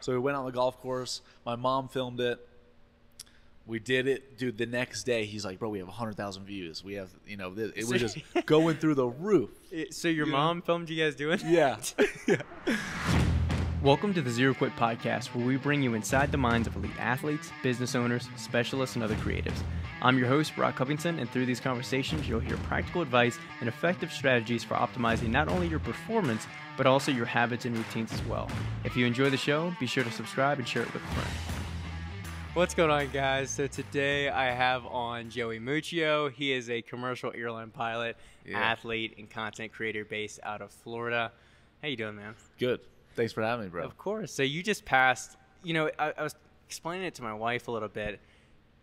So we went on the golf course. My mom filmed it. We did it, dude. The next day, he's like, "Bro, we have hundred thousand views. We have, you know, this, it was just going through the roof." It- So your You know? mom filmed you guys doing? it? Yeah, yeah. Welcome to the Zero Quit Podcast, where we bring you inside the minds of elite athletes, business owners, specialists, and other creatives. I'm your host, Brock Covington, and through these conversations, you'll hear practical advice and effective strategies for optimizing not only your performance, but also your habits and routines as well. If you enjoy the show, be sure to subscribe and share it with a friend. What's going on, guys? So today I have on Joey Miuccio. He is a commercial airline pilot, Yeah. athlete, and content creator based out of Florida. How you doing, man? Good. Thanks for having me, bro. Of course. So you just passed. You know, I, I was explaining it to my wife a little bit.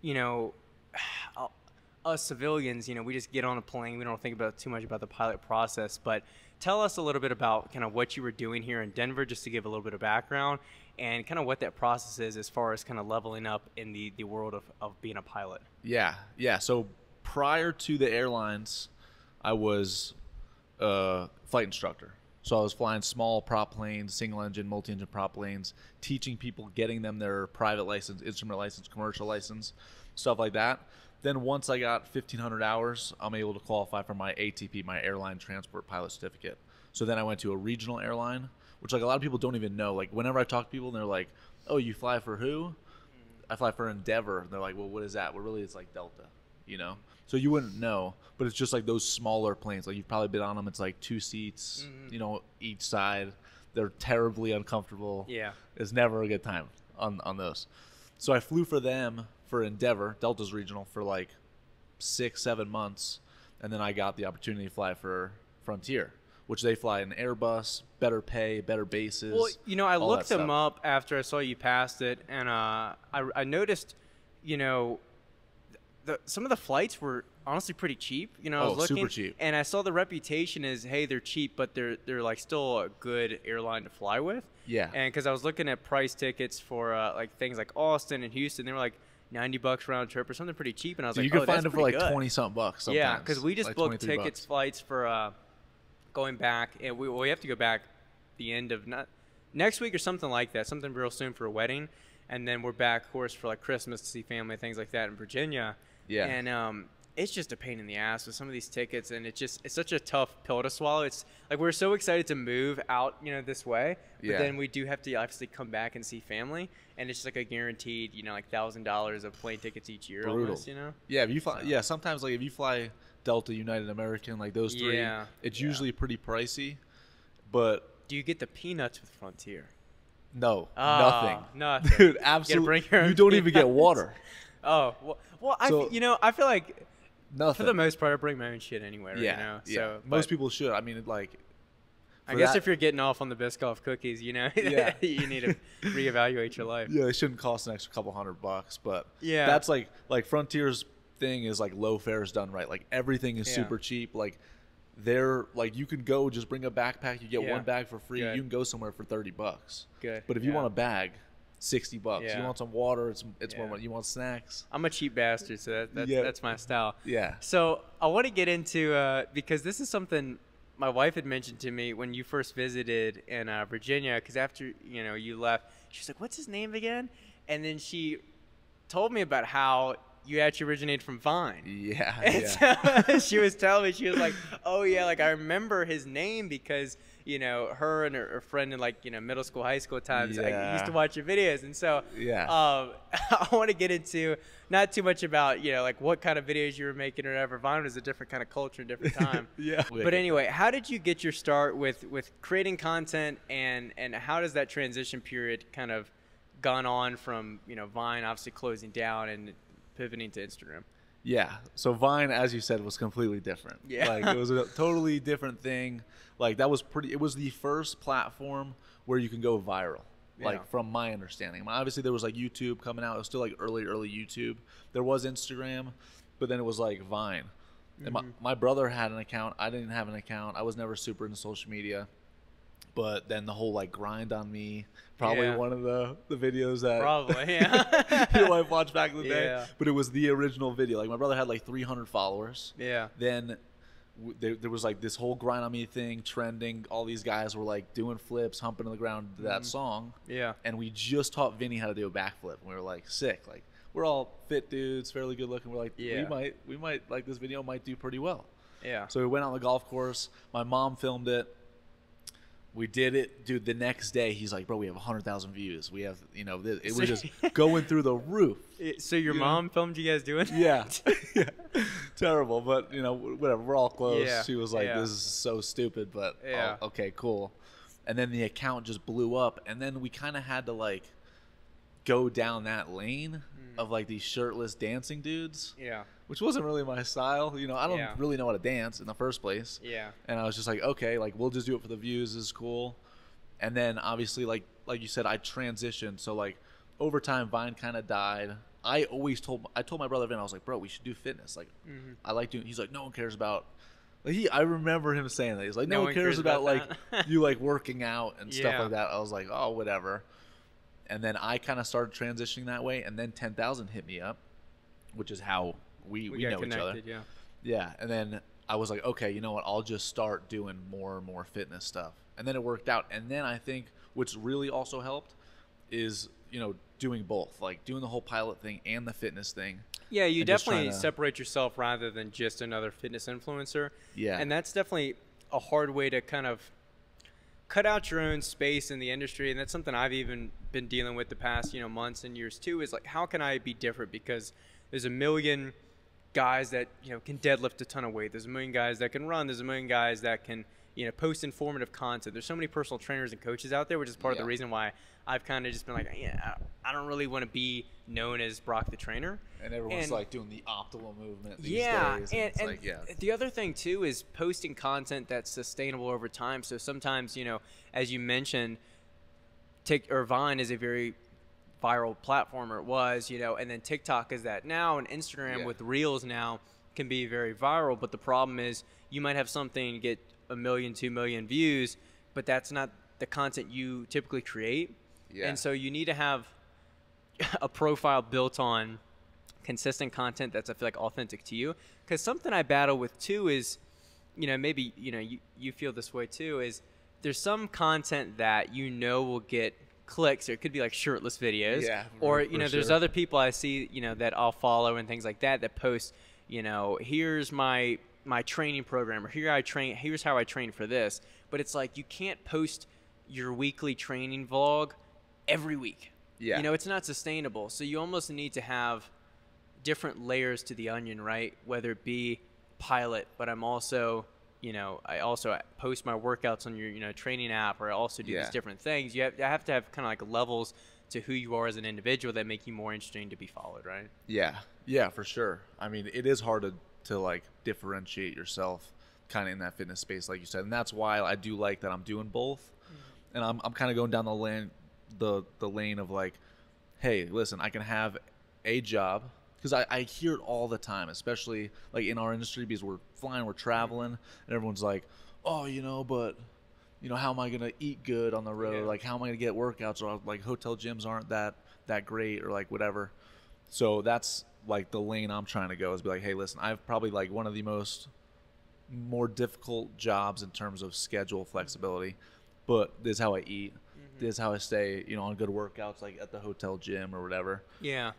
You know, us civilians, you know, we just get on a plane. We don't think about too much about the pilot process. But tell us a little bit about kind of what you were doing here in Denver, just to give a little bit of background, and kind of what that process is as far as kind of leveling up in the the world of of being a pilot. Yeah, yeah. So prior to the airlines, I was a flight instructor. So I was flying small prop planes, single engine, multi engine prop planes, teaching people, getting them their private license, instrument license, commercial license, stuff like that. Then once I got 1500 hours, I'm able to qualify for my ATP, my airline transport pilot certificate. So then I went to a regional airline, which like a lot of people don't even know. Like whenever I talk to people and they're like, "Oh, you fly for who?" I fly for Endeavor. And they're like, well, what is that? Well, really, it's like Delta, you know? So you wouldn't know, but it's just like those smaller planes. Like you've probably been on them. It's like two seats, Mhm. you know, each side. They're terribly uncomfortable. Yeah. It's never a good time on, on those. So I flew for them for Endeavor, Delta's regional, for like six, seven months. And then I got the opportunity to fly for Frontier, which they fly an Airbus, better pay, better bases. Well, you know, I looked them up after I saw you passed it, and uh, I, I noticed, you know, the, some of the flights were honestly pretty cheap. You know, I Oh, was super looking, cheap. and I saw the reputation is, hey, they're cheap, but they're they're like still a good airline to fly with. Yeah. And because I was looking at price tickets for uh, like things like Austin and Houston, they were like ninety bucks round trip or something pretty cheap, and I was So like, you oh, can find that's them for like good. twenty something bucks. Sometimes. Yeah, because we just Like booked tickets, bucks. flights for uh, going back, and we, we have to go back the end of not next week or something like that, something real soon for a wedding, and then we're back, of course, for like Christmas to see family, things like that in Virginia. Yeah. and um, it's just a pain in the ass with some of these tickets, and it just it's such a tough pill to swallow. It's like we're so excited to move out, you know, this way, but Yeah. then we do have to obviously come back and see family, and it's just like a guaranteed, you know, like thousand dollars of plane tickets each year, Brutal. almost, you know. Yeah, if you fly, So- yeah, sometimes like if you fly Delta, United, American, like those three, Yeah, it's yeah. usually pretty pricey. But Do you get the peanuts with Frontier? no, Ah, nothing, nothing. dude. Absolutely, own you don't even get water. Oh well, well I So- you know I feel like Nothing. for the most part I bring my own shit anywhere. yeah, you know. yeah. So Most people should. I mean, like, I guess that- if you're getting off on the Biscoff cookies, you know, Yeah. you need to reevaluate your life. yeah, it shouldn't cost an extra couple hundred bucks. But Yeah. that's like like Frontier's thing is like low fares done right. Like everything is Yeah. super cheap. Like they're like you can go just bring a backpack, you get Yeah. one bag for free. Good. You can go somewhere for thirty bucks. Good. But if you want a bag, sixty bucks. Yeah. You want some water, it's it's more money. You want snacks, I'm a cheap bastard, so that, that's Yeah. that's my style. yeah, So I want to get into uh, because this is something my wife had mentioned to me when you first visited in uh, Virginia. Because after you know you left, she's like, "What's his name again?" And then she told me about how you actually originated from Vine. yeah, And yeah. so she was telling me, she was like, "Oh yeah, like I remember his name because you know her and her, her friend in like you know middle school, high school times. I used to watch your videos, and so Yeah. um, I want to get into not too much about you know like what kind of videos you were making or whatever. Vine was a different kind of culture, and different time. yeah. But anyway, how did you get your start with with creating content, and and how does that transition period kind of gone on from you know Vine obviously closing down and pivoting to Instagram? Yeah. So Vine, as you said, was completely different. Yeah. Like it was a totally different thing. Like that was pretty. It was the first platform where you can go viral. Like Yeah. from my understanding, I mean, obviously there was like YouTube coming out. It was still like early, early YouTube. There was Instagram, but then it was like Vine. And my, Mm-hmm. my brother had an account. I didn't have an account. I was never super into social media. But then the whole like grind on me, probably Yeah. one of the the videos that Probably, yeah. your wife watched back in the day. Yeah. But it was the original video. Like my brother had like 300 followers. Yeah. Then w- there, there was like this whole grind on me thing trending. All these guys were like doing flips, humping on the ground to that mm-hmm. song. Yeah. And we just taught Vinny how to do a backflip. And we were like, sick. Like we're all fit dudes, fairly good looking. We're like, Yeah. we might, we might like this video might do pretty well. Yeah. So we went on the golf course. My mom filmed it. We did it, dude. The next day, he's like, "Bro, we have hundred thousand views. We have, you know, this, it was just going through the roof." It- so your You know? mom filmed you guys doing? Yeah, yeah, terrible. But you know, whatever. We're all close. Yeah, She was like, yeah. "This is so stupid," but oh, Yeah. okay, cool. And then the account just blew up, and then we kind of had to like go down that lane Hmm. of like these shirtless dancing dudes, Yeah. Which wasn't really my style. You know, I don't Yeah. really know how to dance in the first place. Yeah. and I was just like, okay, like we'll just do it for the views. This is cool. And then obviously, like like you said, I transitioned. So like over time, Vine kind of died. I always told I told my brother Vin, I was like, bro, we should do fitness. Like Mm-hmm. I like doing. He's like, no one cares about. Like he, I remember him saying that. He's like, no, No one one cares, cares about, about like you like working out and stuff like that. I was like, oh, whatever. And then I kind of started transitioning that way, and then ten thousand hit me up, which is how we we, We, know each other. Yeah. Yeah, and then I was like, okay, you know what? I'll just start doing more and more fitness stuff. And then it worked out. And then I think what's really also helped is, you know, doing both, like doing the whole pilot thing and the fitness thing. Yeah, you definitely to- separate yourself rather than just another fitness influencer. Yeah. And that's definitely a hard way to kind of cut out your own space in the industry and that's something I've even been dealing with the past, you know, months and years too is like how can I be different because there's a million guys that, you know, can deadlift a ton of weight. There's a million guys that can run, there's a million guys that can, you know, post informative content. There's so many personal trainers and coaches out there, which is part of the reason why I've kind of just been like, yeah, I don't really want to be known as Brock the trainer. And everyone's And- like doing the optimal movement these yeah, days. and, it's and like, yeah. the other thing too is posting content that's sustainable over time. So sometimes, you know, as you mentioned, Tik or Vine is a very viral platform, or it was, you know, and then TikTok is that now, and Instagram Yeah. with Reels now can be very viral. But the problem is, you might have something get a million, two million views, but that's not the content you typically create. Yeah. And so you need to have a profile built on consistent content that's I feel like authentic to you. Because something I battle with too is, you know, maybe you know you, you feel this way too is there's some content that you know will get clicks or it could be like shirtless videos. Yeah, or you know there's sure. other people I see you know that I'll follow and things like that that post you know here's my my training program or here I train here's how I train for this. But it's like you can't post your weekly training vlog every week. Yeah. you know it's not sustainable. So you almost need to have different layers to the onion right? Whether it be pilot but i'm also you know i also post my workouts on your you know training app or i also do Yeah. these different things. You have, I have to have kind of like levels to who you are as an individual that make you more interesting to be followed right? Yeah, yeah, for sure. I mean, it is hard to, to like differentiate yourself kind of in that fitness space, like you said, and that's why I do like that I'm doing both, mm-hmm. and I'm I'm kind of going down the lane, the the lane of like, hey, listen, I can have a job because I, I hear it all the time, especially like in our industry because we're flying, we're traveling, and everyone's like, oh, you know, but you know, how am I gonna eat good on the road? Yeah. Like, how am I gonna get workouts? Or like, hotel gyms aren't that that great, or like whatever. So that's like the lane I'm trying to go is be like, hey, listen, I have probably like one of the most more difficult jobs in terms of schedule flexibility, but this is how I eat. Mm-hmm. This is how I stay, you know, on good workouts like at the hotel gym or whatever. yeah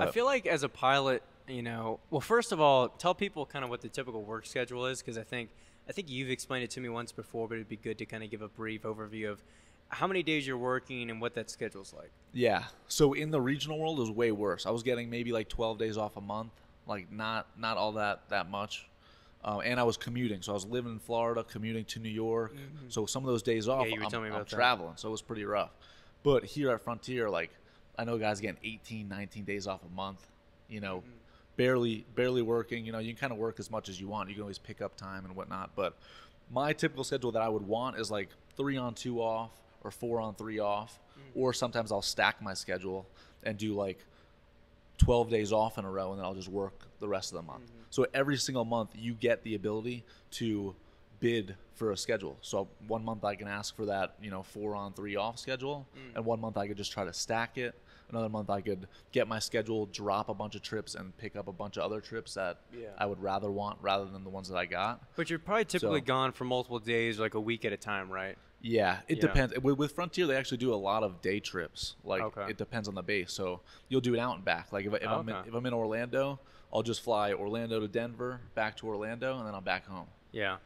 i feel like as a pilot you know well first of all tell people kind of what the typical work schedule is because i think i think you've explained it to me once before but it'd be good to kind of give a brief overview of how many days you're working and what that schedule's like Yeah. So in the regional world, it was way worse. I was getting maybe like 12 days off a month, like not not all that that much. Um, and I was commuting, so I was living in Florida, commuting to New York. So some of those days off, Mm-hmm. you were I'm, telling me I'm about traveling, so it was pretty rough. But here at Frontier, like I know guys getting 18, 19 days off a month. You know, Mm-hmm. barely barely working. You know, you can kind of work as much as you want. You can always pick up time and whatnot. But my typical schedule that I would want is like three on two off or four on three off. Mm-hmm. Or sometimes I'll stack my schedule and do like 12 days off in a row and then I'll just work the rest of the month. Mm-hmm. So every single month you get the ability to bid for a schedule. So one month I can ask for that, you know, four on three off schedule, Mm. and one month I could just try to stack it. Another month I could get my schedule, drop a bunch of trips, and pick up a bunch of other trips that Yeah. I would rather want rather than the ones that I got. But you're probably typically So- gone for multiple days, like a week at a time, right? Yeah, it depends. With, with Frontier, they actually do a lot of day trips. Like Okay. it depends on the base. So you'll do it out and back. Like if, if I'm in, if I'm in Orlando, I'll just fly Orlando to Denver, back to Orlando, and then I'm back home. Yeah.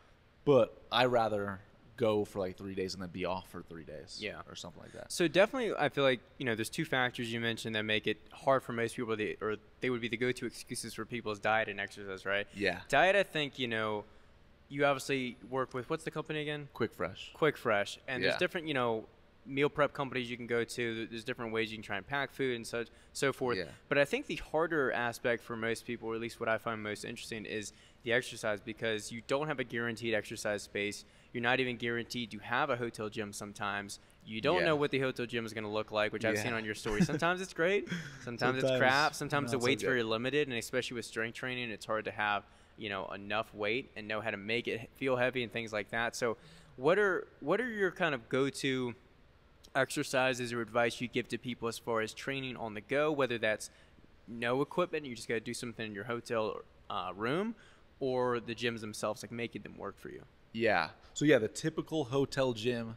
But I rather go for like three days and then be off for three days. Yeah. or something like that. So definitely, I feel like you know, there's two factors you mentioned that make it hard for most people, to, or they would be the go-to excuses for people's diet and exercise, right? Yeah, Diet, I think you know, you obviously work with what's the company again? quick fresh. Quick Fresh, and there's different you know meal prep companies you can go to. There's different ways you can try and pack food and such so forth. Yeah. But I think the harder aspect for most people, or at least what I find most interesting, is the exercise because you don't have a guaranteed exercise space. You're not even guaranteed to have a hotel gym sometimes. You don't Yeah. know what the hotel gym is going to look like, which I've seen on your story. Sometimes it's great, sometimes, it's crap. Sometimes the not so weight's very limited, and especially with strength training, it's hard to have you know enough weight and know how to make it feel heavy and things like that. So, what are what are your kind of go-to exercises or advice you give to people as far as training on the go, whether that's no equipment, you just got to do something in your hotel uh, room, or the gyms themselves, like making them work for you. Yeah. So yeah, the typical hotel gym,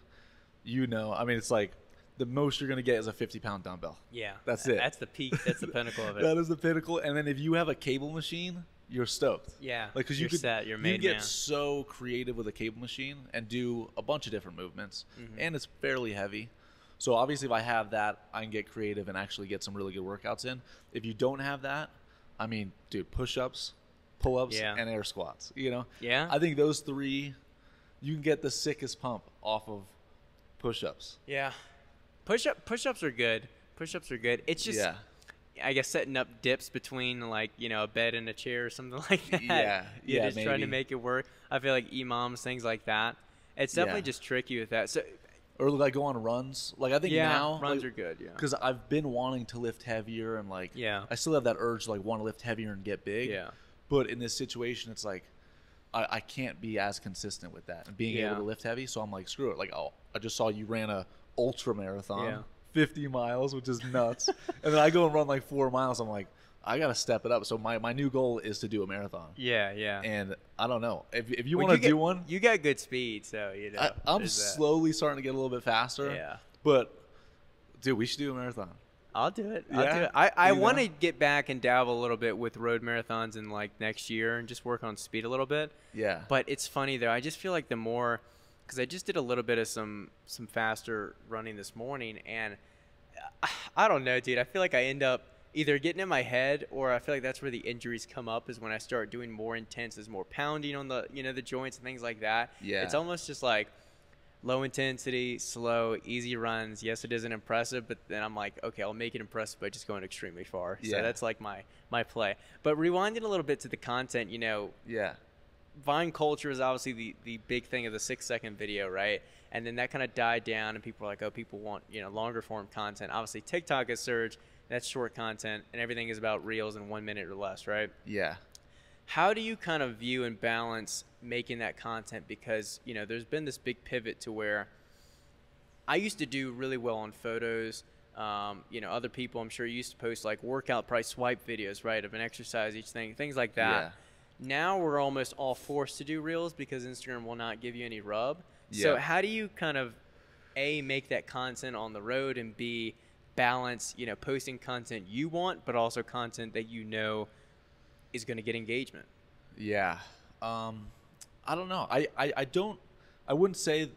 you know, I mean, it's like the most you're gonna get is a 50 pound dumbbell. Yeah, That's it. That's the peak. That's the pinnacle of it. That is the pinnacle. And then if you have a cable machine, you're stoked. yeah, Like, cause you could, set. You're you get so creative with a cable machine and do a bunch of different movements, Mm-hmm. and it's fairly heavy. So obviously, if I have that, I can get creative and actually get some really good workouts in. If you don't have that, I mean, dude, push-ups, pull-ups, Yeah. and air squats. You know, Yeah. I think those three, you can get the sickest pump off of push-ups. Yeah, push up push ups are good. Push ups are good. It's just yeah, I guess setting up dips between like you know a bed and a chair or something like that. Yeah, You're yeah, just trying to make it work. I feel like imams things like that. It's definitely Yeah. just tricky with that. So or like go on runs. Like I think yeah, now runs like, are good. Yeah. because I've been wanting to lift heavier and like Yeah. I still have that urge to like want to lift heavier and get big. Yeah. But in this situation, it's like I, I can't be as consistent with that and being Yeah. able to lift heavy. So I'm like, screw it. Like oh, I just saw you ran a ultra marathon, Yeah. 50 miles, which is nuts. and then I go and run like four miles. I'm like, I gotta step it up. So my, my new goal is to do a marathon. Yeah, yeah. And I don't know if if you Well, want to do one. You got good speed, so you know. I, I'm there's that. slowly starting to get a little bit faster. Yeah. But dude, we should do a marathon. I'll do it. I'll Yeah? do it. I, I want to get back and dabble a little bit with road marathons in like next year and just work on speed a little bit. Yeah. But it's funny though. I just feel like the more, because I just did a little bit of some some faster running this morning, and I don't know, dude. I feel like I end up either getting in my head, or I feel like that's where the injuries come up. Is when I start doing more intense, is more pounding on the you know the joints and things like that. Yeah. It's almost just like low intensity, slow, easy runs. Yes, it isn't impressive, but then I'm like, okay, I'll make it impressive by just going extremely far. So Yeah. that's like my my play. But rewinding a little bit to the content, you know, yeah. Vine culture is obviously the, the big thing of the six second video, right? And then that kind of died down, and people are like, oh, people want you know longer form content. Obviously, TikTok has surged. That's short content, and everything is about reels in one minute or less, right? Yeah. How do you kind of view and balance making that content? Because you know, there's been this big pivot to where I used to do really well on photos. Um, you know, other people I'm sure used to post like workout price swipe videos, right, of an exercise each thing, things like that. Yeah. Now we're almost all forced to do reels because Instagram will not give you any rub. So how do you kind of a make that content on the road and b balance, you know, posting content you want, but also content that you know is going to get engagement. Yeah. Um, I don't know. I, I, I don't. I wouldn't say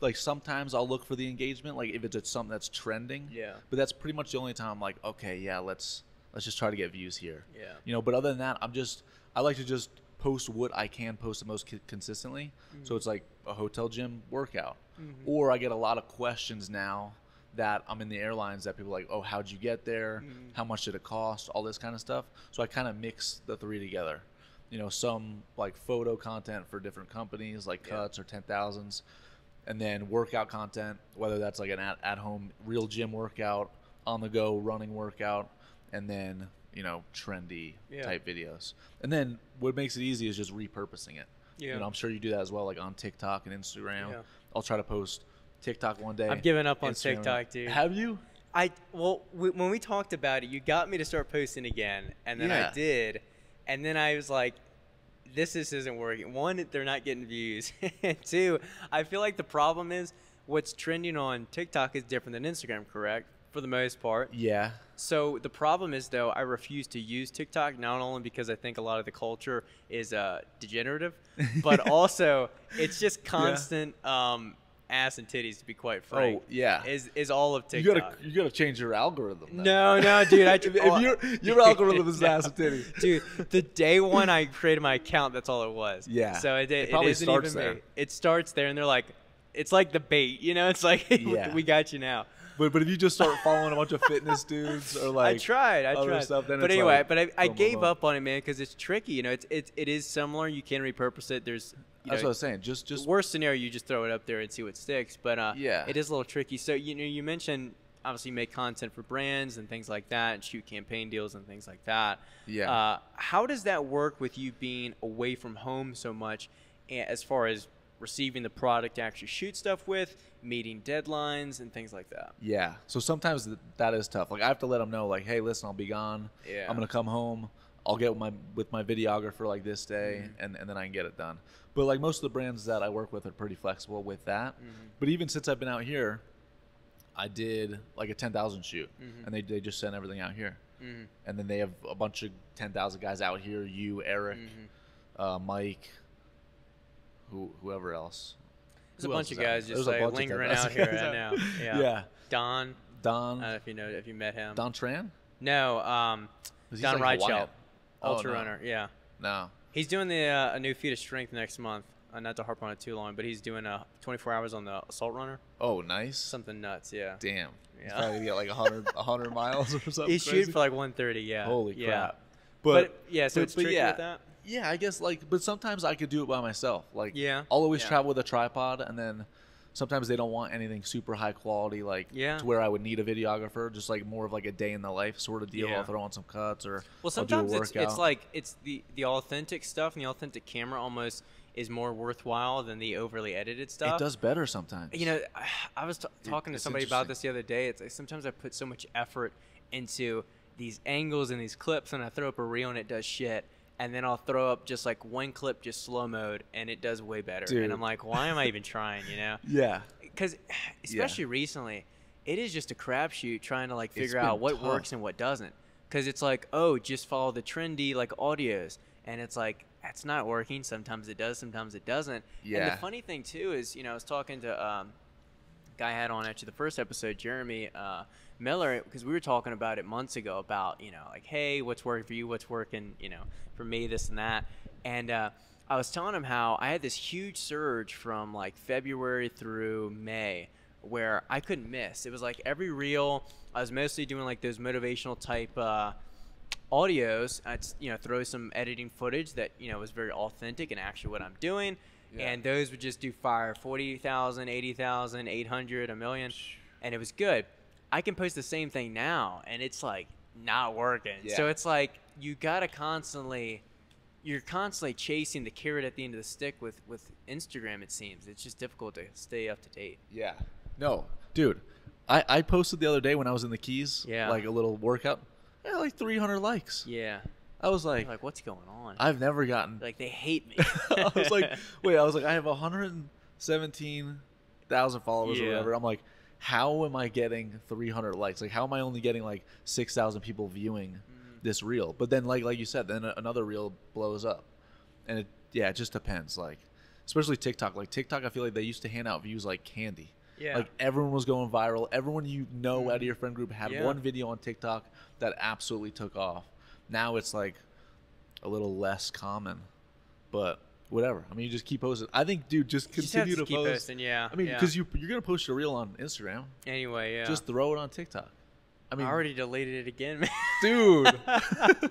like sometimes I'll look for the engagement, like if it's something that's trending. Yeah. But that's pretty much the only time I'm like, okay, yeah, let's let's just try to get views here. Yeah. You know, but other than that, I'm just I like to just post what I can post the most co- consistently. So it's like a hotel gym workout, or I get a lot of questions now that I'm in the airlines that people are like, oh, how'd you get there? Mm-hmm. How much did it cost? All this kind of stuff. So I kind of mix the three together. You know, some like photo content for different companies like Yeah. Cuts or Ten Thousands, and then workout content, whether that's like an at, at home real gym workout, on the go running workout, and then you know trendy Yeah. type videos. And then what makes it easy is just repurposing it. Yeah. You know, I'm sure you do that as well, like on TikTok and Instagram. Yeah. I'll try to post TikTok one day. I've given up on Instagram- TikTok, dude. Have you? I well, w- when we talked about it, you got me to start posting again, and then Yeah. I did, and then I was like, "This just isn't working." One, they're not getting views, and two, I feel like the problem is what's trending on TikTok is different than Instagram, correct? For the most part. Yeah. So the problem is though, I refuse to use TikTok not only because I think a lot of the culture is uh, degenerative, but also it's just constant um, ass and titties. To be quite oh, frank, Oh, yeah. is is all of You TikTok. gotta you gotta change your algorithm. then. No, no, dude. I, if, if your your algorithm is ass and titties. dude. The day one I created my account, that's all it was. Yeah. So it, It it, probably starts even there. me. It starts there, and they're like, it's like the bait, you know? It's like, Yeah. we got you now. But but if you just start following a bunch of fitness dudes or like I tried, I other tried. stuff, then but it's anyway, like, but I, I gave boom. up on it, man, because it's tricky. You know, it's it, it is similar. You can repurpose it. There's you That's know, what I was saying. Just just worst scenario, you just throw it up there and see what sticks. But uh, Yeah. it is a little tricky. So you know, you mentioned obviously you make content for brands and things like that, and shoot campaign deals and things like that. Yeah. Uh, how does that work with you being away from home so much, as far as receiving the product to actually shoot stuff with, meeting deadlines, and things like that? Yeah. So sometimes th- that is tough. Like I have to let them know, like, hey, listen, I'll be gone. Yeah. I'm gonna come home. I'll get with my with my videographer like this day, Mm-hmm. and, and then I can get it done. But like most of the brands that I work with are pretty flexible with that. Mm-hmm. But even since I've been out here, I did like a ten thousand shoot, Mhm. and they they just sent everything out here, Mhm. and then they have a bunch of ten thousand guys out here. You, Eric, Mhm. uh, Mike, who whoever else. There's a bunch of guys here? just There's like lingering out here. guys I out know. here. Yeah. yeah. Don. Don. I don't know if you know if you met him. Don Tran. No, um, Is Don like Reichelt, Hawaiian? Oh, ultra no. runner. Yeah, No. he's doing the uh, a new feat of strength next month. Uh, not to harp on it too long, but he's doing uh, 24 hours on the assault runner. Oh, nice. Something nuts. Yeah. Damn. He's Yeah. probably get like 100, 100 miles or something. He's shooting for like 130. Yeah. Holy yeah. crap. But, But, yeah, so but- it's tricky yeah. with that. Yeah, I guess like, but sometimes I could do it by myself. Like, Yeah, I'll always yeah. travel with a tripod, and then sometimes they don't want anything super high quality, like Yeah. to where I would need a videographer. Just like more of like a day in the life sort of deal. Yeah. I'll throw on some cuts or Well, I'll do a sometimes it's, it's like it's the the authentic stuff and the authentic camera almost is more worthwhile than the overly edited stuff. it does better sometimes. You know, I was t- talking to somebody about this the other day. It's like sometimes I put so much effort into these angles and these clips, and I throw up a reel and it does shit. And then I'll throw up just like one clip, just slow mode, and it does way better. Dude. And I'm like, why am I even trying? You know? Yeah. Because especially recently, it is just a crapshoot trying to like figure out what tough. works and what doesn't. Because it's like, oh, just follow the trendy like audios, and it's like that's not working. Sometimes it does, sometimes it doesn't. Yeah. And Yeah. the funny thing too is, you know, I was talking to um, guy I had on actually the first episode, Jeremy uh, Miller, because we were talking about it months ago about you know like, hey, what's working for you? What's working, you know, for me, this and that, and. uh I was telling him how I had this huge surge from like February through May where I couldn't miss. It was like every reel, I was mostly doing like those motivational type uh, audios. I'd you know throw some editing footage that you know was very authentic and actually what I'm doing, Yeah. and those would just do fire 40,000, 80,000, 800, a million, and it was good. I can post the same thing now, and it's like not working. So it's like you gotta constantly you're constantly chasing the carrot at the end of the stick with with Instagram. It seems it's just difficult to stay up to date. Yeah. No, dude. I, I posted the other day when I was in the Keys, Yeah. like a little workout. I had like 300 likes. Yeah, I was like, like, like what's going on? I've never gotten. like they hate me. I was like, wait, I was like, I have 117,000 followers Yeah. or whatever. I'm like, how am I getting 300 likes? Like, how am I only getting like 6,000 people viewing Mm. this reel? But then, like, like you said, then another reel blows up, and it, yeah, it just depends. Like, especially TikTok. Like TikTok, I feel like they used to hand out views like candy. yeah, Like everyone was going viral. Everyone you know out of Mhm. your friend group had Yeah. one video on TikTok that absolutely took off. Now it's like a little less common, but whatever. I mean, you just keep posting. I think, dude, just You just have continue to to, keep post. posting. Yeah, I mean, yeah. because you you're gonna post your reel on Instagram. anyway, yeah. Just throw it on TikTok. I mean, I already deleted it again, man. dude.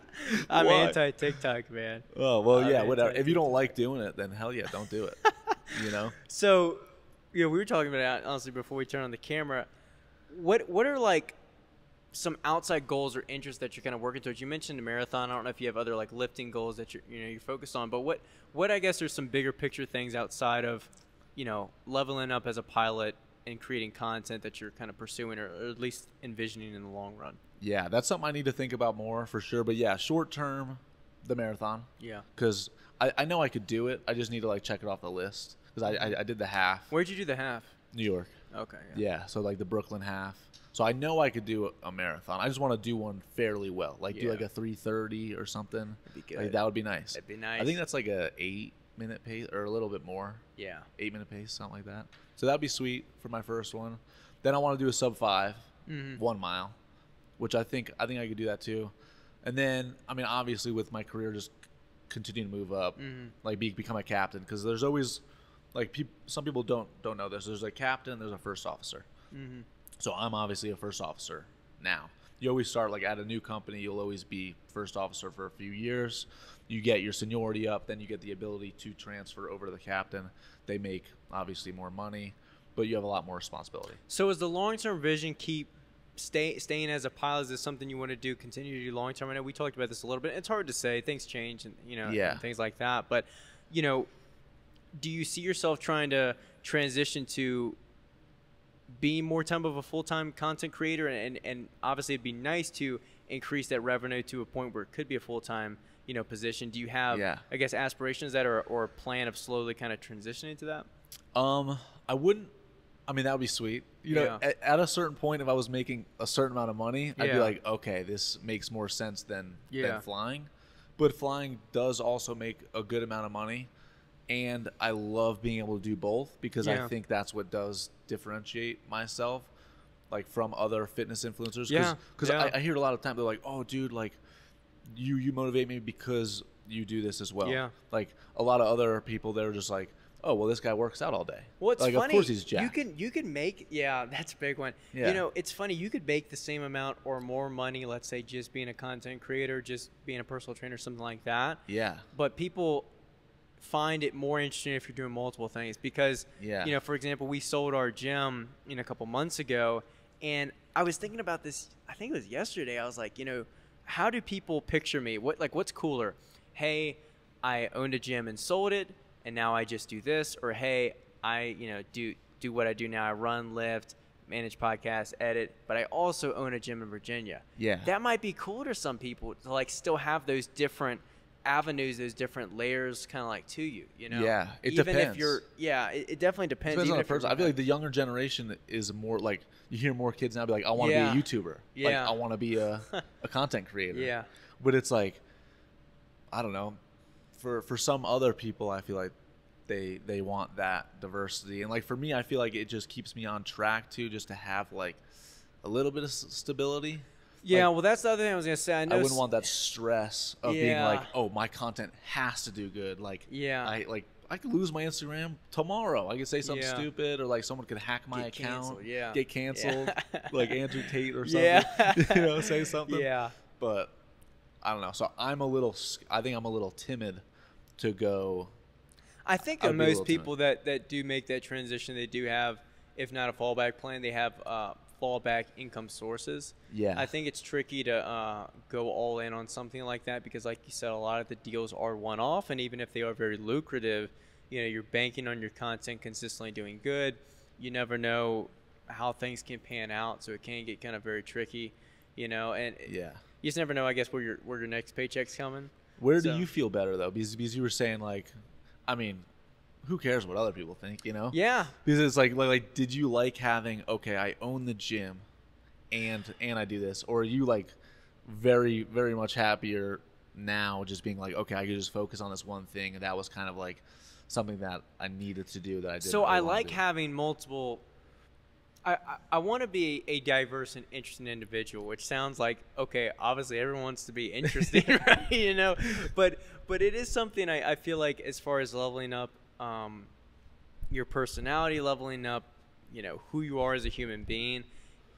I'm anti TikTok, man. Oh well, I'm yeah, whatever. If you don't like doing it, then hell yeah, don't do it. you know? So, yeah, we were talking about it honestly before we turn on the camera. What what are like some outside goals or interests that you're kind of working towards? You mentioned a marathon. I don't know if you have other like lifting goals that you're you know you're focused on, but what what I guess there's some bigger picture things outside of you know leveling up as a pilot and creating content that you're kind of pursuing or, or at least envisioning in the long run. Yeah, that's something I need to think about more for sure. But yeah, short term, the marathon. Yeah. Because I, I know I could do it. I just need to like check it off the list. Because I, I I did the half. Where'd you do the half? New York. Okay. Yeah. So like the Brooklyn half. So I know I could do a, marathon. I just want to do one fairly well. Like do like a 330 or something. That'd be Like that would be nice. That'd be nice. I think that's like a eight minute pace or a little bit more. yeah. Eight minute pace, something like that. So that'd be sweet for my first one. Then I want to do a sub 5 Mhm. one mile, which I think I think I could do that too. And then I mean, obviously with my career, just continue to move up, Mhm. like be, become a captain, because there's always like peop, some people don't don't know this. There's a captain, there's a first officer. Mhm. So I'm obviously a first officer now. You always start like at a new company, you'll always be first officer for a few years. You get your seniority up, then you get the ability to transfer over to the captain. They make obviously more money, but you have a lot more responsibility. So is the long term vision keep stay staying as a pilot? Is this something you want to do? Continue to do long term? I know we talked about this a little bit. It's hard to say. Things change, and you know, Yeah. and things like that. But you know, do you see yourself trying to transition to being more time of a full time content creator? And and obviously, it'd be nice to increase that revenue to a point where it could be a full time you know position. Do you have Yeah. I guess aspirations that are or a plan of slowly kind of transitioning to that? Um, I wouldn't. I mean, that would be sweet. You know, Yeah. at, at a certain point, if I was making a certain amount of money, I'd be like, okay, this makes more sense than than flying. But flying does also make a good amount of money, and I love being able to do both because Yeah. I think that's what does differentiate myself, like from other fitness influencers. Cause, Yeah, 'cause yeah. I, I hear a lot of time they're like, oh, dude, like you you motivate me because you do this as well. Yeah. Like a lot of other people, they're just like, oh, well, this guy works out all day. Well, it's like, funny. of course he's jacked. You can you can make yeah, that's a big one. Yeah. You know, it's funny. You could make the same amount or more money. Let's say just being a content creator, just being a personal trainer, something like that. yeah. But people find it more interesting if you're doing multiple things because Yeah. you know, for example, we sold our gym you know a couple months ago, and I was thinking about this. I think it was yesterday. I was like, you know, how do people picture me? What like what's cooler? Hey, I owned a gym and sold it, and now I just do this, or hey, I you know do do what I do now. I run, lift, manage podcasts, edit, but I also own a gym in Virginia. Yeah. that might be cool to some people to like still have those different avenues, those different layers, kind of like to you. You know, Yeah, it even if you're yeah, it, it definitely depends. Depends even on the person. I feel like the younger generation is more like you hear more kids now be like, I want to Yeah. be a YouTuber. Yeah. Like I want to be a, a content creator. Yeah. But it's like, I don't know. For for some other people, I feel like they they want that diversity, and like for me, I feel like it just keeps me on track too, just to have like a little bit of stability. Yeah. like- well, that's the other thing I was gonna say. I, I wouldn't want that stress of being like, oh, my content has to do good. Like, Yeah. I like I could lose my Instagram tomorrow. I could say something Yeah. stupid, or like someone could hack my Get account, canceled, yeah. get canceled, Yeah. like Andrew Tate or something. Yeah. you know, say something. Yeah. But I don't know. So I'm a little. I think I'm a little timid to go. I think I of would be a most people that, that do make that transition, they do have, if not a fallback plan, they have uh, fallback income sources. Yeah. I think it's tricky to uh, go all in on something like that because, like you said, a lot of the deals are one off, and even if they are very lucrative, you know, you're banking on your content consistently doing good. You never know how things can pan out, so it can get kind of very tricky, you know, and Yeah. you just never know, I guess, where your where your next paycheck's coming. Where So- do you feel better though? Because because you were saying like, I mean, who cares what other people think? You know. Yeah, Because it's like, like, like, did you like having? Okay, I own the gym, and and I do this, or are you like very very much happier now, just being like, okay, I could just focus on this one thing, and that was kind of like something that I needed to do that I did. So I like having multiple. I, I, I want to be a diverse and interesting individual, which sounds like okay. Obviously, everyone wants to be interesting, right? You know, but but it is something I, I feel like as far as leveling up, um, your personality, leveling up, you know, who you are as a human being,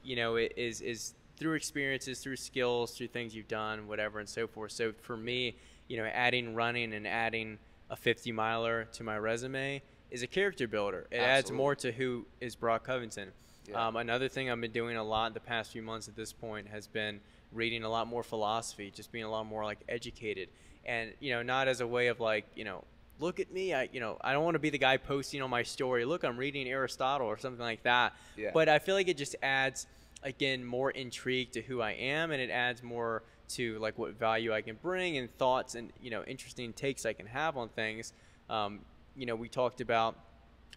you know, it is is through experiences, through skills, through things you've done, whatever, and so forth. So for me, you know, adding running and adding a 50 miler to my resume is a character builder. It adds more to who is Brock Covington. Yeah. Um, another thing I've been doing a lot the past few months at this point has been reading a lot more philosophy, just being a lot more like educated, and you know, not as a way of like you know, look at me, I you know, I don't want to be the guy posting on my story, look, I'm reading Aristotle or something like that. Yeah. But I feel like it just adds again more intrigue to who I am, and it adds more to like what value I can bring and thoughts and you know interesting takes I can have on things. Um, you know, we talked about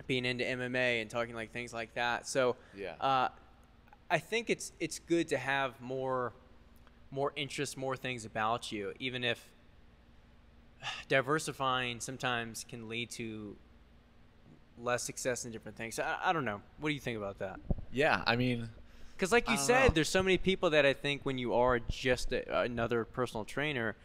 being into MMA and talking like things like that. So Yeah. uh, I think it's it's good to have more more interest, more things about you, even if diversifying sometimes can lead to less success in different things. I, I don't know. What do you think about that? yeah, I mean, Because, like you said, know. there's so many people that I think when you are just a, another personal trainer,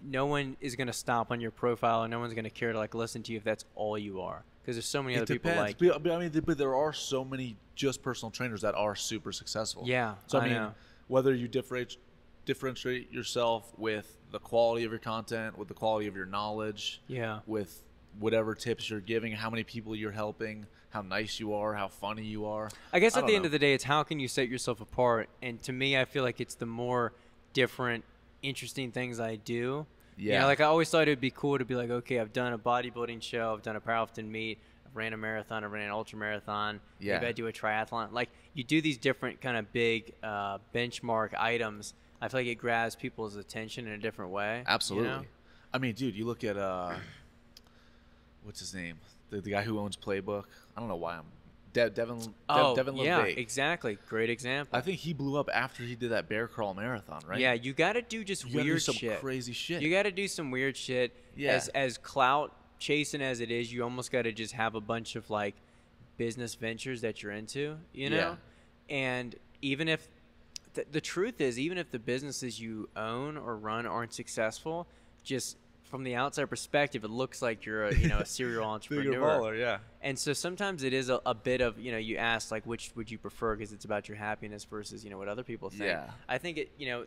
no one is going to stop on your profile, and no one's going to care to like listen to you if that's all you are. Because there's so many it other people depends. like. But- but I mean, but there are so many just personal trainers that are super successful. Yeah, So I, I mean, know. whether you differentiate differentiate yourself with the quality of your content, with the quality of your knowledge, Yeah. with whatever tips you're giving, how many people you're helping, how nice you are, how funny you are. I guess I at the end of the day, it's how can you set yourself apart? And to me, I feel like it's the more different, interesting things I do. You Yeah. know, like I always thought it'd be cool to be like, okay, I've done a bodybuilding show, I've done a powerlifting meet, I've ran a marathon, I've ran an ultra marathon. Yeah. Maybe I do a triathlon. Like you do these different kind of big uh, benchmark items. I feel like it grabs people's attention in a different way. you Absolutely. know? I mean, dude, you look at uh, what's his name? The, the guy who owns Playbook. I don't know why I'm De- Devin. De- Oh, Devin yeah, exactly. Great example. I think he blew up after he did that bear crawl marathon, right? Yeah, you got to do just You do weird some shit. crazy shit. You got to do some weird shit. Yeah. As as clout chasing as it is, you almost got to just have a bunch of like business ventures that you're into, you know? Yeah. And even if the, the truth is, even if the businesses you own or run aren't successful, just from the outside perspective, it looks like you're a you know a serial entrepreneur. yeah. And so sometimes it is a, a bit of you know you ask like which would you prefer because it's about your happiness versus you know what other people think. Yeah. I think it you know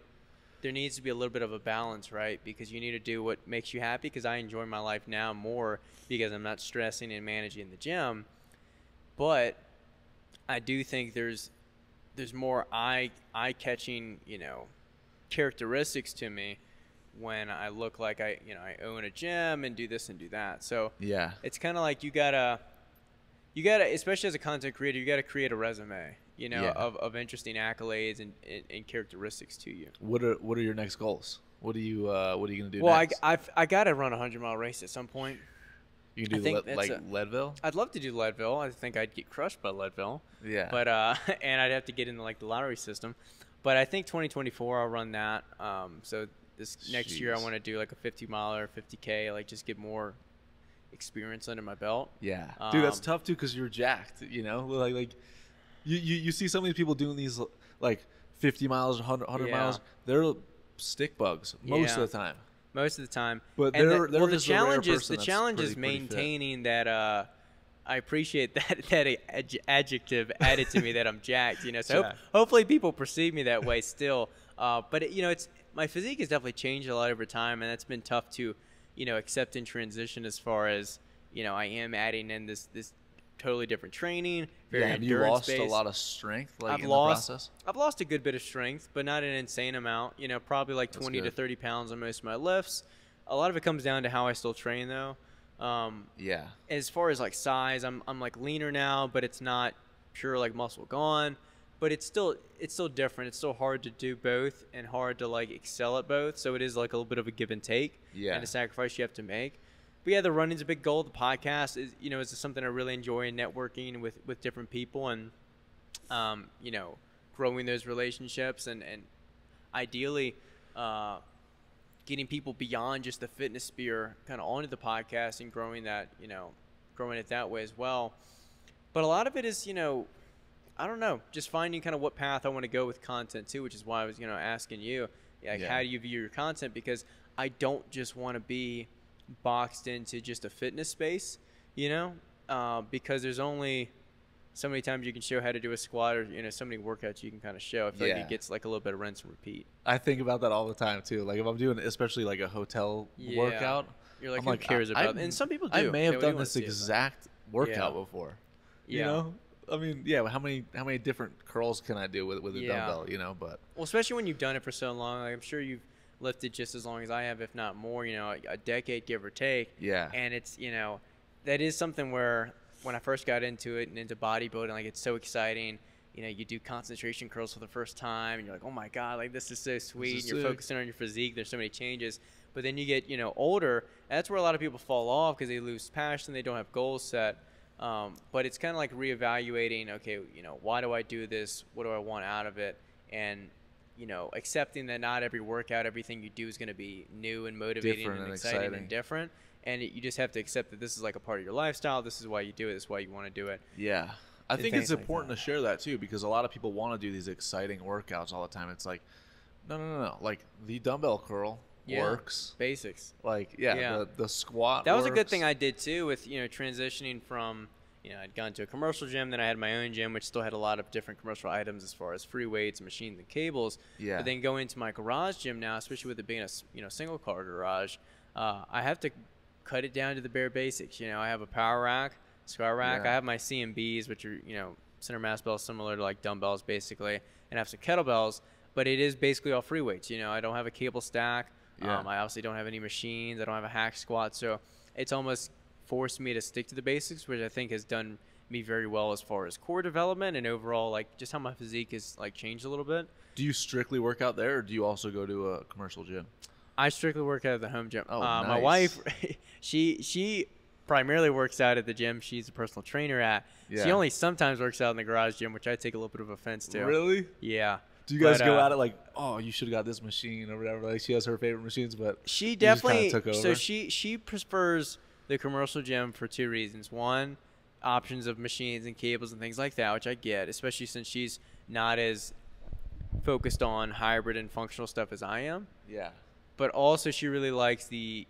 there needs to be a little bit of a balance, right? Because you need to do what makes you happy. Because I enjoy my life now more because I'm not stressing and managing the gym. But I do think there's there's more eye eye catching you know characteristics to me when I look like I you know I own a gym and do this and do that. So Yeah. it's kind of like you gotta you gotta especially as a content creator you gotta create a resume you know Yeah. of, of interesting accolades and, and, and characteristics to you What are What are your next goals? What are you uh, What are you gonna do well I. I've, I gotta run a 100 mile race at some point you can do think Le- like a- Leadville. i'd love to do leadville i think i'd get crushed by leadville Yeah. but uh and i'd have to get into like the lottery system but i think 2024 i'll run that um so this next year i want to do like a 50 mile or 50k like just get more experience under my belt Yeah, dude, that's Um, tough too because you're jacked. You know, like like you, you you see so many people doing these like 50 miles, 100, 100 Yeah. miles. They're stick bugs most Yeah. of the time. Most of the time. But And there- the, there well, the challenge is the challenge is maintaining that. Uh, I appreciate that that adj- adjective added to me that I'm jacked. You know, so hope, hopefully people perceive me that way still. Uh, but it, you know, it's my physique has definitely changed a lot over time, and that's been tough to, you know, accept and transition as far as you know I am adding in this this totally different training. Very Yeah, have you lost a lot of strength like I've in lost. the process? I've lost a good bit of strength, but not an insane amount. You know, probably like That's 20 to 30 pounds on most of my lifts. A lot of it comes down to how I still train, though. Um, Yeah, as far as like size, I'm I'm like leaner now, but it's not pure like muscle gone. But it's still it's still different. It's still hard to do both and hard to like excel at both. So it is like a little bit of a give and take Yeah. and a sacrifice you have to make. But yeah, the running's a big goal. The podcast is you know is something I really enjoy in networking with with different people and um, you know growing those relationships and and ideally uh, getting people beyond just the fitness sphere kind of onto the podcast and growing that you know growing it that way as well but a lot of it is you know i don't know just finding kind of what path i want to go with content too which is why i was you know asking you like Yeah. how do you view your content because i don't just want to be boxed into just a fitness space you know uh, because there's only so many times you can show how to do a squat or you know so many workouts you can kind of show i feel like it gets like a little bit of rinse and repeat I think about that all the time too. Like if I'm doing, especially like a hotel Yeah. workout, You're like, I'm who like, cares I- about? I- and some people do. I may have really done this exact workout Yeah. before. Yeah. You know, I mean, yeah. How many how many different curls can I do with with a Yeah. dumbbell? You know, but Well, especially when you've done it for so long. Like, I'm sure you've lifted just as long as I have, if not more. You know, a, a decade, give or take. yeah, And it's you know, that is something where when I first got into it and into bodybuilding, like it's so exciting. You know, you do concentration curls for the first time, and you're like, oh my god, like this is so sweet. is and you're sick. focusing on your physique. There's so many changes. But then you get you know older. And that's where a lot of people fall off because they lose passion. They don't have goals set. Um, but it's kind of like reevaluating. Okay, you know, why do I do this? What do I want out of it? And you know, accepting that not every workout, everything you do is going to be new and motivating and, and exciting, exciting. and different. And it, you just have to accept that this is like a part of your lifestyle. This is why you do it. This is why you want to do it. yeah. I think it's important to share that too because a lot of people want to do these exciting workouts all the time. It's like, no, no, no, no. Like the dumbbell curl Yeah. works. Basics. Like, yeah, Yeah. The, the squat. That was a good thing I did too with you know transitioning from you know I'd gone to a commercial gym, then I had my own gym, which still had a lot of different commercial items as far as free weights, machines, and cables. Yeah. But then going to my garage gym now, especially with it being a you know single car garage, uh, I have to cut it down to the bare basics. You know, I have a power rack, squat rack. Yeah. I have my CMBs, which are you know center mass bells similar to like dumbbells basically, and I have some kettlebells. But it is basically all free weights. You know, I don't have a cable stack. Yeah. Um, I obviously don't have any machines. I don't have a hack squat. So it's almost forced me to stick to the basics, which I think has done me very well as far as core development and overall like just how my physique has like changed a little bit. Do you strictly work out there, or do you also go to a commercial gym? I strictly work out at the home gym. Oh, uh, My wife, she she primarily works out at the gym. She's a personal trainer at. She only sometimes works out in the garage gym, which I take a little bit of offense to. Really? Yeah. Do you guys But, go uh, at it like, oh, you should have got this machine or whatever? Like she has her favorite machines, but She definitely took so she she prefers the commercial gym for two reasons. One, options of machines and cables and things like that, which I get, especially since she's not as focused on hybrid and functional stuff as I am. yeah, But also she really likes the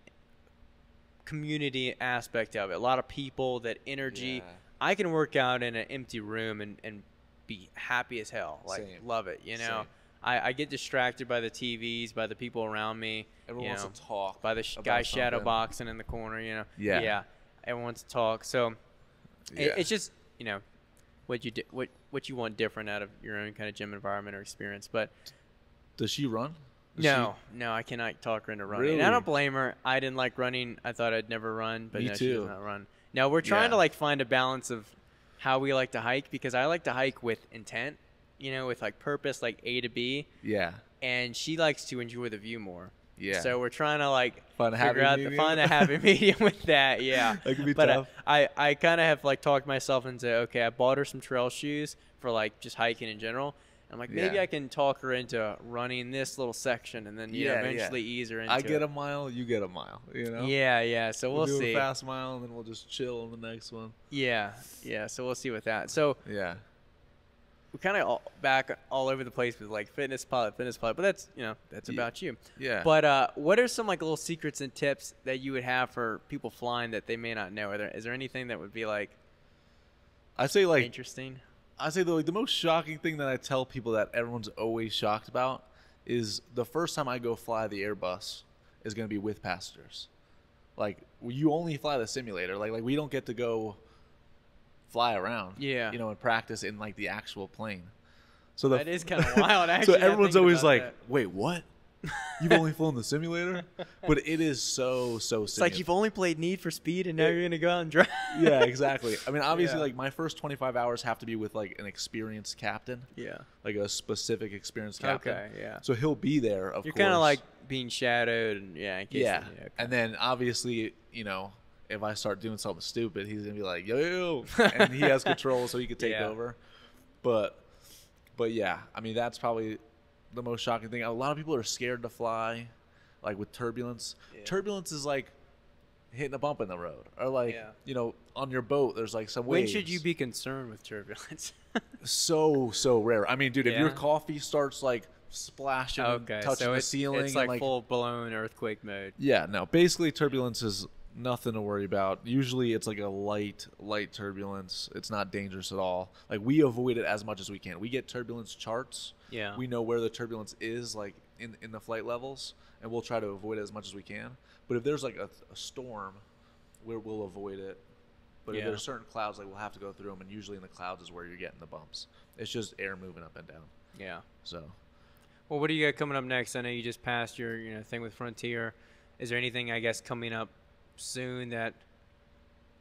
community aspect of it. A lot of people, that energy. Yeah. I can work out in an empty room and, and be happy as hell. Like Same. love it. You know. Same. I, I get distracted by the TVs, by the people around me. everyone wants know to talk by the sh- about guy shadow boxing in the corner, you know. Yeah. Yeah. Everyone wants to talk. So it, Yeah. it's just, you know, what you di- what what you want different out of your own kind of gym environment or experience. But Does she run? Does no, no, I cannot talk her into running. And I don't blame her. I didn't like running. I thought I'd never run, but Me no, she does too. not run. Now we're trying Yeah. to like find a balance of how we like to hike because I like to hike with intent, you know, with like purpose, like A to B, yeah, and she likes to enjoy the view more. yeah. So we're trying to like Find a figure happy out the medium? find a happy medium with that. Yeah, That could be but tough. I I kind of have like talked myself into okay. I bought her some trail shoes for like just hiking in general. I'm like maybe Yeah. I can talk her into running this little section and then you know Yeah, yeah. eventually ease her into. I get it. a mile, you get a mile. You know. Yeah, yeah. So we'll, do see. a fast mile, and then we'll just chill on the next one. Yeah, yeah. So we'll see with that. So Yeah. We're kind of all back all over the place with like fitness pilot, fitness pilot. But that's you know that's Ye- about you. Yeah. But uh, what are some like little secrets and tips that you would have for people flying that they may not know? Are there is there anything that would be like I say like interesting? I say the like, the most shocking thing that I tell people that everyone's always shocked about is the first time I go fly the Airbus is going to be with passengers. Like you only fly the simulator. Like like we don't get to go fly around. Yeah. You know, and practice in like the actual plane. So the That is kind of wild. Actually, so everyone's always like, that. "Wait, what? You've only flown the simulator?" But it is so so. it's like you've only played Need for Speed and now It- you're gonna go out and drive. yeah, exactly. I mean, obviously, Yeah. like my first 25 hours have to be with like an experienced captain, yeah. like a specific experienced captain. Okay. Yeah. So he'll be there, of You're kind of like being shadowed, and yeah. In case yeah. okay. And then obviously, you know, if I start doing something stupid, he's gonna be like, "Yo, yo," and he has control, so he could take Yeah. over. But, but yeah, I mean, that's probably the most shocking thing. A lot of people are scared to fly, like with turbulence. Yeah. Turbulence is like hitting a bump in the road, or like Yeah. you know, on your boat, there's like some when waves. should you be concerned with turbulence? so so rare. I mean, dude, if your coffee starts like splashing, okay. touching so the ceiling, it's like, like full blown earthquake mode. yeah, no. Basically, turbulence is nothing to worry about. Usually, it's like a light, light turbulence. It's not dangerous at all. Like we avoid it as much as we can. We get turbulence charts. Yeah. We know where the turbulence is, like in in the flight levels, and we'll try to avoid it as much as we can. But if there's like a, a storm, where we'll avoid it But Yeah. if there's certain clouds, like we'll have to go through them, and usually in the clouds is where you're getting the bumps. It's just air moving up and down. Yeah. So Well, what do you got coming up next? I know you just passed your you know thing with Frontier. Is there anything I guess coming up soon that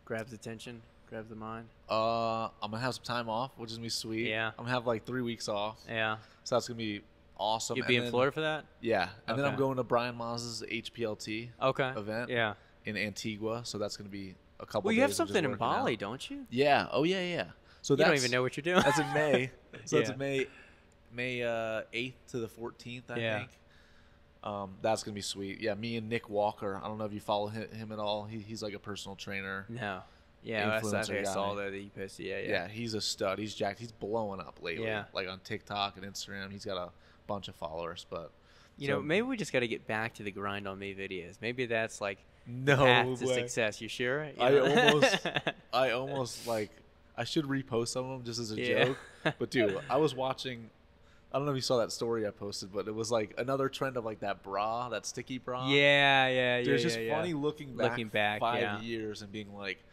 grabs attention, grabs the mind? uh, I'm gonna have some time off, which is gonna be sweet. Yeah. I'm gonna have like three weeks off, Yeah. so that's gonna be awesome. You'd And be in then- Florida for that? Yeah, and then I'm going to Brian Maz's HPLT Okay. event Yeah. in Antigua, so that's gonna be a couple. Well, you have something in Bali, out. don't you? Yeah. Oh yeah, yeah. So You don't even know what you're doing. That's in May. So Yeah. in May, May uh, 8th to the 14th, I Yeah. think. Um, that's gonna be sweet. Yeah, me and Nick Walker. I don't know if you follow him, him at all. He, he's like a personal trainer. No. Yeah, that's, I I saw that, you posted. Yeah, Yeah. yeah. he's a stud. He's jacked. He's blowing up lately. Yeah. Like on TikTok and Instagram. He's got a bunch of followers. But You so- know, maybe we just got to get back to the grind on me videos. Maybe that's like no path to way. success. You sure? You I know? almost- I almost like I should repost some of them just as a Yeah. joke. But dude, I was watching. I don't know if you saw that story I posted, but it was like another trend of like that bra, that sticky bra. yeah, yeah, yeah. Dude, it's yeah, just yeah. funny looking back, Looking back, five yeah. years and being like,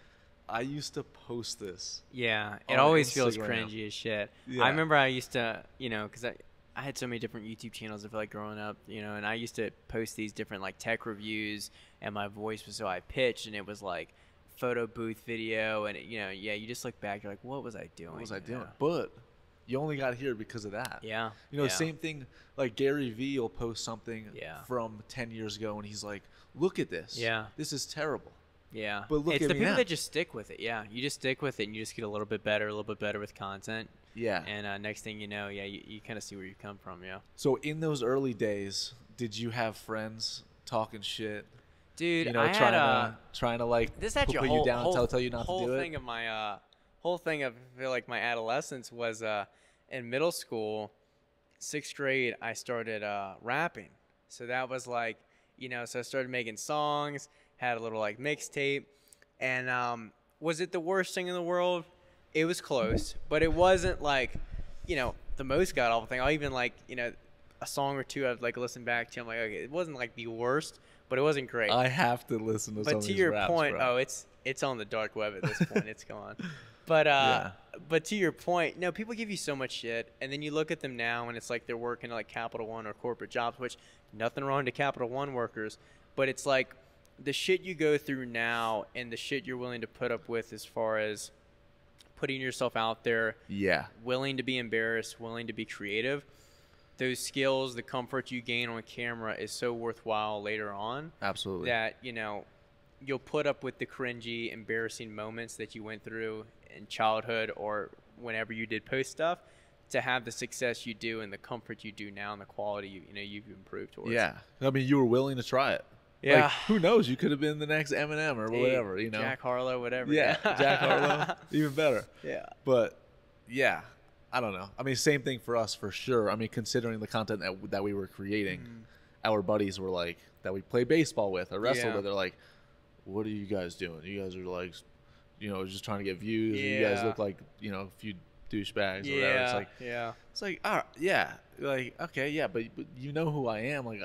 I used to post this. Yeah, it always feels cringy as shit. I remember I used to, you know, because I, I had so many different YouTube channels of like growing up, you know, and I used to post these different like tech reviews, and my voice was so high pitched, and it was like photo booth video, and it, you know, yeah, you just look back, you're like, what was I doing? What was I doing? But you only got here because of that. Yeah, You know, yeah. same thing. Like Gary Vee will post something Yeah. from ten years ago, and he's like, "Look at this. Yeah. this is terrible." Yeah, But look it's at the people now. that just stick with it. Yeah, you just stick with it, and you just get a little bit better, a little bit better with content, Yeah. and uh, next thing you know, yeah, you, you kind of see where you come from. Yeah, so in those early days, did you have friends talking shit? dude, you know, I trying had a. to trying to like this put actually put whole, you down, whole, tell tell you not to do thing it. of my uh, whole thing of I feel like my adolescence was uh, in middle school, sixth grade. I started uh, rapping, so that was like you know, so I started making songs, had a little like mixtape, and um, was it the worst thing in the world? It was close, but it wasn't like you know the most god awful thing. I'll even like you know a song or two I've like listened back to. I'm like okay, it wasn't like the worst, but it wasn't great I have to listen to some but to your raps, point, bro. oh, it's it's on the dark web at this point. it's gone. But uh, but to your point, no, people give you so much shit, and then you look at them now, and it's like they're working like Capital One or corporate jobs, which nothing wrong to Capital One workers, but it's like the shit you go through now, and the shit you're willing to put up with as far as putting yourself out there, yeah, willing to be embarrassed, willing to be creative. Those skills, the comfort you gain on camera is so worthwhile later on absolutely. that you know you'll put up with the cringy embarrassing moments that you went through in childhood or whenever you did post stuff to have the success you do and the comfort you do now and the quality you, you know you've improved towards Yeah, I mean, you were willing to try it. Yeah. Like, who knows? You could have been the next Eminem or Hey, whatever. You know. jack harlow whatever yeah, Jack Harlow, even better. yeah But yeah, I don't know. I mean, same thing for us for sure. I mean, considering the content that, that we were creating, Mm-hmm. our buddies were like that we play baseball with or wrestle Yeah. with. They're like, "What are you guys doing? You guys are like, you know, just trying to get views. or You guys look like you know a few douchebags or yeah whatever." It's like yeah it's like, ah, yeah, like okay, yeah, but, but you know who I am. Like,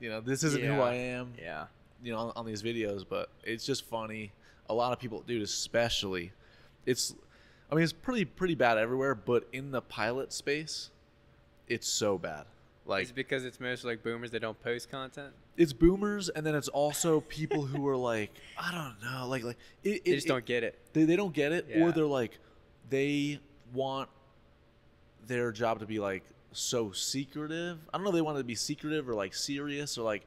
you know, this isn't who I am yeah you know on, on these videos but it's just funny a lot of people dude especially it's i mean it's pretty pretty bad everywhere but in the pilot space it's so bad like it's because it's mostly like boomers that don't post content? It's boomers and then it's also people who are like i don't know like like it, they it- just it- don't get it. They, they don't get it Yeah. or they're like they want their job to be like so secretive. I don't know if they want it to be secretive or like serious or like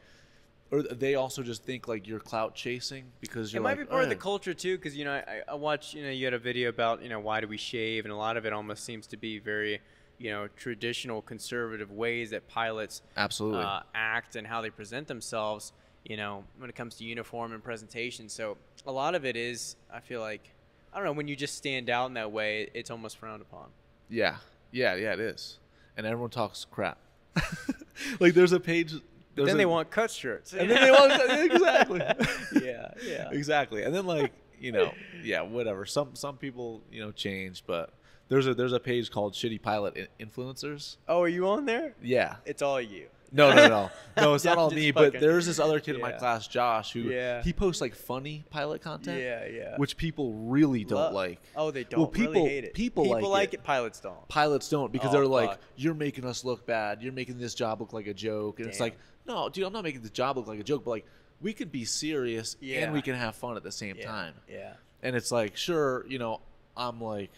or they also just think like you're clout chasing because It you're might like be part of the "Oh, culture too, because you know I, I watched you know you had a video about you know why do we shave, and a lot of it almost seems to be very you know traditional conservative ways that pilots absolutely uh, act and how they present themselves. You know when it comes to uniform and presentation, so a lot of it is I feel like I don't know when you just stand out in that way, it's almost frowned upon. yeah yeah yeah it is and everyone talks crap like there's a page there's then a- they want cut shirts. and then they want exactly yeah, yeah. exactly and then like you know yeah whatever some some people you know change but There's a there's a page called Shitty Pilot Influencers. Oh, are you on there? Yeah. It's all you. No, no, no, no. It's not all me, but there's this other kid in my class, Josh, who Yeah. he posts like funny pilot content, Yeah, yeah. which people really don't like. Oh, they don't Well, people- really hate it. people people like it. Pilots don't. Pilots don't because Oh, they're like, fuck. you're making us look bad. You're making this job look like a joke, and it's like, no, dude, I'm not making the job look like a joke, but like we could be serious Yeah. and we can have fun at the same Yeah. time. Yeah. And it's like, sure, you know, I'm like,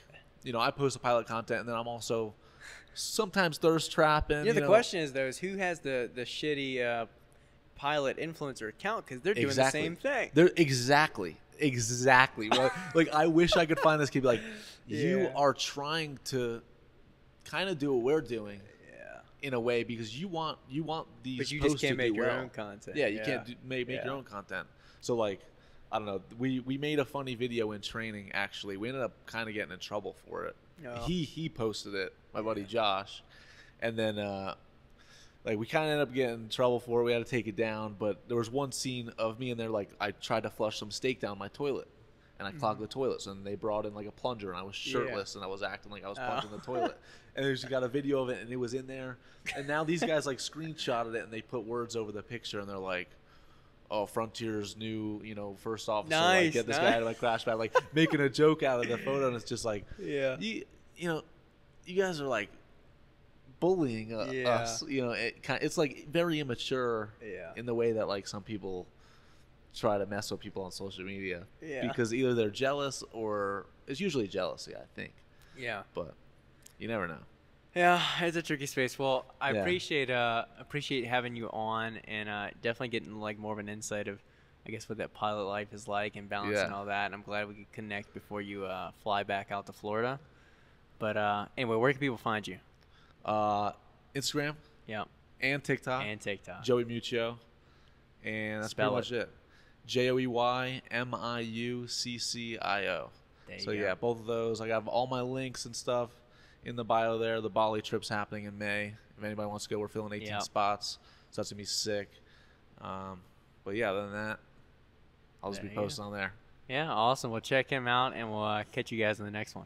you know, I post the pilot content, and then I'm also sometimes thirst trapping. Yeah. you The know. question is though, is who has the the shitty uh, pilot influencer account because they're doing exactly. the same thing. They're exactly, exactly. right? like I wish I could find this kid. Like, you Yeah. are trying to kind of do what we're doing yeah. in a way because you want you want these. But you just can't make your well. own content. Yeah, you can't do, make make Yeah. your own content. So like, I don't know. We we made a funny video in training. Actually, we ended up kind of getting in trouble for it. Oh. He he posted it. My buddy Josh, and then uh, like we kind of ended up getting in trouble for it. We had to take it down. But there was one scene of me in there like I tried to flush some steak down my toilet. And I clogged the toilets, and they brought in like a plunger, and I was Mm-hmm. Yeah. shirtless, and I was acting like I was Oh. plunging the toilet. And there's got a video of it, and it was in there. And now these guys like screenshotted it, and they put words over the picture, and they're like, "Oh, Frontier's new, you know, first officer, like, Nice, get this nice. guy out of my crash pad," like making a joke out of the photo, and it's just like, Yeah. you, you know, you guys are like bullying uh, Yeah. us. You know, it kind, it's like very immature Yeah. in the way that like some people try to mess with people on social media Yeah. because either they're jealous or it's usually jealousy, I think, Yeah. but you never know. Yeah, it's a tricky space. Well, I Yeah. appreciate uh appreciate having you on and uh definitely getting like more of an insight of I guess what that pilot life is like and balancing Yeah. all that. And I'm glad we could connect before you uh fly back out to Florida. But uh anyway, where can people find you? Uh, Instagram Yeah. and TikTok, And TikTok. Joey Miuccio, and that's Spell pretty much it. J O E Y M I U C C I O. There you So yeah, both of those. I got all my links and stuff in the bio there. The Bali trip's happening in May. If anybody wants to go, we're filling 18 Yeah. spots, so that's gonna be sick. Um, but yeah, other than that, I'll just There be posting on there. Yeah, awesome. We'll check him out and we'll uh, catch you guys in the next one.